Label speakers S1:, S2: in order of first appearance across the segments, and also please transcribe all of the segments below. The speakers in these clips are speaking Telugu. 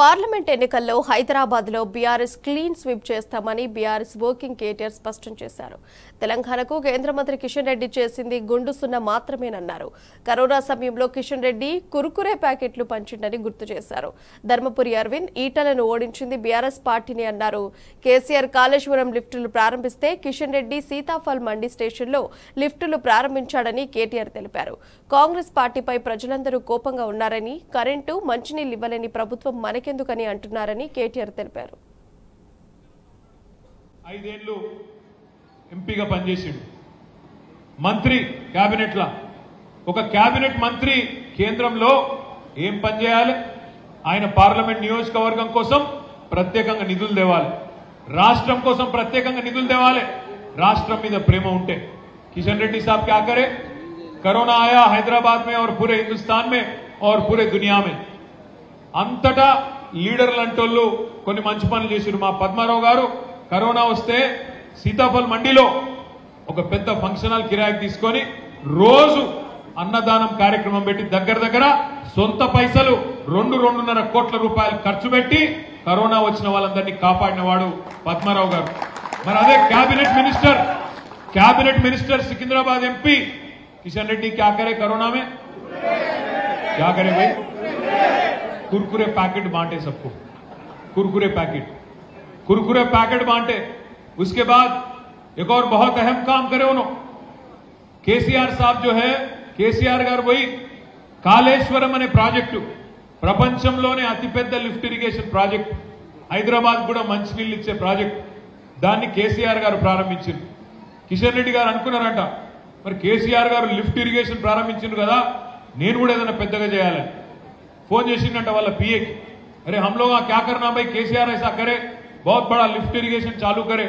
S1: పార్లమెంట్ ఎన్నికల్లో హైదరాబాద్లో బీఆర్ఎస్ క్లీన్ స్వీప్ చేస్తామని బీఆర్ఎస్ వర్కింగ్ కేటీఆర్ స్పష్టం చేశారు. తెలంగాణకు కేంద్ర మంత్రి కిషన్ రెడ్డి చేసింది గుండు సున్న మాత్రమేనన్నారు. కరోనా సమయంలో కిషన్ రెడ్డి కురుకురే ప్యాకెట్లు పంచిండని గుర్తు చేశారు. ధర్మపురి అరవింద్ ఈటలను ఓడించింది బీఆర్ఎస్ పార్టీని అన్నారు. కేసీఆర్ కాళేశ్వరం లిఫ్టులు ప్రారంభిస్తే కిషన్ రెడ్డి సీతాఫల్ మండి స్టేషన్లో లిఫ్టులు ప్రారంభించాడని కేటీఆర్ తెలిపారు. కాంగ్రెస్ పార్టీపై ప్రజలందరూ కోపంగా ఉన్నారని కరెంటు మంచినీళ్ళు ఇవ్వలేని ప్రభుత్వం మనకెందుకని అంటున్నారని కేటీఆర్ తెలిపారు
S2: ఐదేళ్లు ఎంపీగా పనిచేసిండు మంత్రి క్యాబినెట్లా ఒక క్యాబినెట్ మంత్రి కేంద్రంలో ఏం పని చేయాలి ఆయన పార్లమెంట్ నియోజకవర్గం కోసం ప్రత్యేకంగా నిధులు తేవాలి రాష్ట్రం కోసం ప్రత్యేకంగా నిధులు తేవాలి రాష్ట్రం మీద ప్రేమ ఉంటే కిషన్ రెడ్డి साहब क्या करे कोरोना आया हैदराबाद में और पूरे हिंदुस्तान में और पूरे दुनिया में అంతటా లీడర్లు అంటోళ్ళు కొన్ని మంచి పనులు చేశారు మా పద్మారావు గారు కరోనా వస్తే సీతాఫల్ మండిలో ఒక పెద్ద ఫంక్షన్ హాల్ కిరాయికి తీసుకొని రోజు అన్నదానం కార్యక్రమం పెట్టి దగ్గర దగ్గర సొంత పైసలు రెండు రెండున్నర కోట్ల రూపాయలు ఖర్చు పెట్టి కరోనా వచ్చిన వాళ్ళందరినీ కాపాడినవాడు పద్మారావు గారు. మరి అదే cabinet minister cabinet minister Secunderabad MP Kishan Reddy క్యాకరే కరోనామే. క్యాకరే कुरकुरे पैकेट बांटे सबको कुरकुरे पैकेट कुरकुरे पैकेट बांटे उसके बाद एक और बहुत अहम काम करे उन्होंने కేసీఆర్ సాబ్ जो है కేసీఆర్ గారు పోయి కాళేశ్వరం అనే ప్రాజెక్టు ప్రపంచంలోనే అతిపెద్ద లిఫ్ట్ ఇరిగేషన్ ప్రాజెక్ట్ హైదరాబాద్ కూడా మంచినీళ్ళు ఇచ్చే ప్రాజెక్ట్ దాన్ని కేసీఆర్ గారు ప్రారంభించారు కిషన్ రెడ్డి గారు అనుకున్నారంట మరి కేసీఆర్ గారు లిఫ్ట్ ఇరిగేషన్ ప్రారంభించిండు కదా నేను కూడా ఏదైనా పెద్దగా చేయాలని फोन చేసిండంట వాళ్ళ पिए की अरे हम लोग यहाँ क्या करना भाई केसीआर ऐसा करे बहुत बड़ा लिफ्ट इरिगेशन चालू करे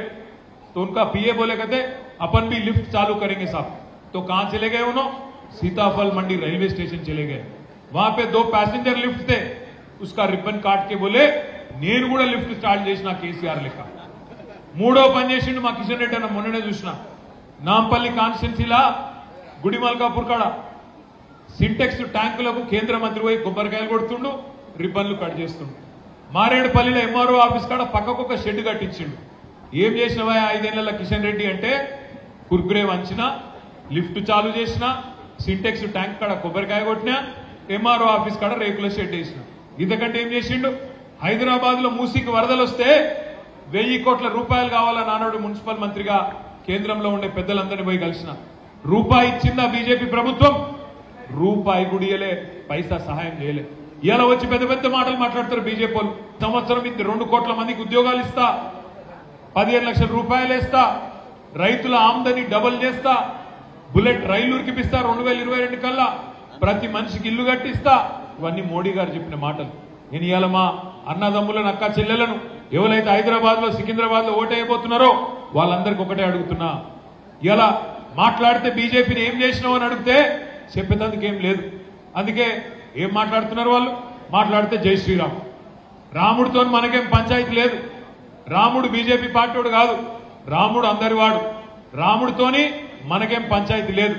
S2: तो उनका पीए बोले कहते अपन भी लिफ्ट चालू करेंगे साहब तो कहां चले गए उन्होंने सीताफल मंडी रेलवे स्टेशन चले गए वहां पे दो पैसेंजर लिफ्ट थे उसका रिबन काट के बोले నేను కూడా లిఫ్ట్ స్టార్ట్ చేసిన కేసీఆర్ లెక్క మూడో పని చేసిండు మా కిషన్ రెడ్డి అన్న మొన్ననే చూసిన నాంపల్లి కాన్స్టిట్యున్సీలా గుడిమల్కాపూర్ కాడ సింటెక్స్ ట్యాంకులకు కేంద్ర మంత్రి పోయి కొబ్బరికాయలు కొడుతుండు రిబ్బన్లు కట్ చేస్తుండు. మారేడుపల్లిలో ఎంఆర్ఓ ఆఫీస్ కాడ పక్కకొక షెడ్ కట్టించిండు. ఏం చేసినవా ఐదేళ్ళ కిషన్ రెడ్డి అంటే? కుర్కురే వంచిన లిఫ్ట్ చాలు చేసిన సింటెక్స్ ట్యాంక్ కాడ కొబ్బరికాయ కొట్టినా ఎంఆర్ఓ ఆఫీస్ కాడ రేకుల షెడ్ వేసిన. ఇంతకంటే ఏం చేసిండు? హైదరాబాద్లో మూసీకి వరదలు వస్తే వెయ్యి కోట్ల రూపాయలు కావాలని నానాడు మున్సిపల్ మంత్రిగా కేంద్రంలో ఉండే పెద్దలందరినీ పోయి కలిసిన. రూపాయి ఇచ్చిందా బీజేపీ ప్రభుత్వం? రూపాయి గుడియలే పైసా సహాయం చేయలే. ఇలా వచ్చి పెద్ద పెద్ద మాటలు మాట్లాడతారు బీజేపీ వాళ్ళు. సంవత్సరం ఇంత రెండు కోట్ల మందికి ఉద్యోగాలు ఇస్తా పదిహేను లక్షల రూపాయలు వేస్తా రైతుల ఆమ్దని డబుల్ చేస్తా బుల్లెట్ రైలు ఉరికిపిస్తా రెండు వేల ఇరవై రెండు కల్లా ప్రతి మనిషికి ఇల్లు కట్టిస్తా. ఇవన్నీ మోడీ గారు చెప్పిన మాటలు. నేను ఇవాళ మా అన్నదమ్ములను అక్క చెల్లెలను ఎవరైతే హైదరాబాద్లో సికింద్రాబాద్లో ఓటైపోతున్నారో వాళ్ళందరికీ ఒకటే అడుగుతున్నా. ఇలా మాట్లాడితే బీజేపీని ఏం చేసినావు అని అడిగితే చెప్పేందుకు ఏం లేదు. అందుకే ఏం మాట్లాడుతున్నారు వాళ్ళు? మాట్లాడితే జై శ్రీరామ్. రాముడితో మనకేం పంచాయతీ లేదు. రాముడు బీజేపీ పార్టీవాడు కాదు. రాముడు అందరి వాడు. రాముడితోని మనకేం పంచాయతీ లేదు.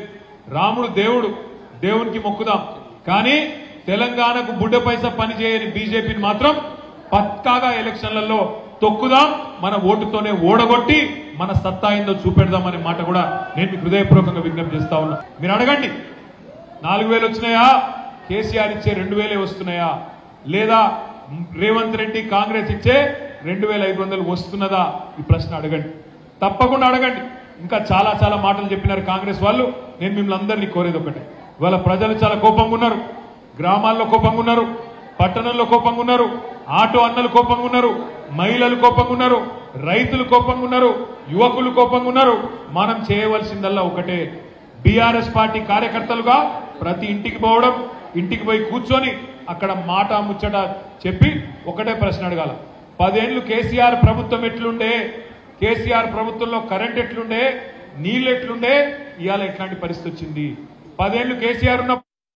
S2: రాముడు దేవుడు. దేవునికి మొక్కుదాం. కానీ తెలంగాణకు బుడ్డ పైసా పనిచేయని బీజేపీని మాత్రం పక్కాగా ఎలక్షన్లలో తొక్కుదాం. మన ఓటుతోనే ఓడగొట్టి మన సత్తా ఏందో చూపెడదాం అనే మాట కూడా నేను మీకు హృదయపూర్వకంగా విజ్ఞప్తి చేస్తా ఉన్నా. మీరు అడగండి. నాలుగు వేలు వచ్చినాయా? కేసీఆర్ ఇచ్చే రెండు వేలే వస్తున్నాయా? లేదా రేవంత్ రెడ్డి కాంగ్రెస్ ఇచ్చే రెండు వేల ఐదు వందలు వస్తున్నదా? ఈ ప్రశ్న అడగండి. తప్పకుండా అడగండి. ఇంకా చాలా చాలా మాటలు చెప్పినారు కాంగ్రెస్ వాళ్ళు. నేను మిమ్మల్ని అందరినీ కోరేది ఒకటి. ఇవాళ ప్రజలు చాలా కోపంగా ఉన్నారు. గ్రామాల్లో కోపంగా ఉన్నారు. పట్టణంలో కోపంగా ఉన్నారు. ఆటో అన్నలు కోపంగా ఉన్నారు. మహిళలు కోపంగా ఉన్నారు. రైతులు కోపంగా ఉన్నారు. యువకులు కోపంగా ఉన్నారు. మనం చేయవలసిందల్లా ఒకటే. బీఆర్ఎస్ పార్టీ కార్యకర్తలుగా ప్రతి ఇంటికి పోవడం ఇంటికి పోయి కూర్చొని అక్కడ మాట ముచ్చట చెప్పి ఒకటే ప్రశ్న అడగాల. పదేళ్ళు కేసీఆర్ ప్రభుత్వం ఎట్లుండే? కేసీఆర్ ప్రభుత్వంలో కరెంట్ ఎట్లుండే? నీళ్ళు ఎట్లుండే? ఇవాళ ఎట్లాంటి పరిస్థితి వచ్చింది? పదేళ్ళు కేసీఆర్ ఉన్న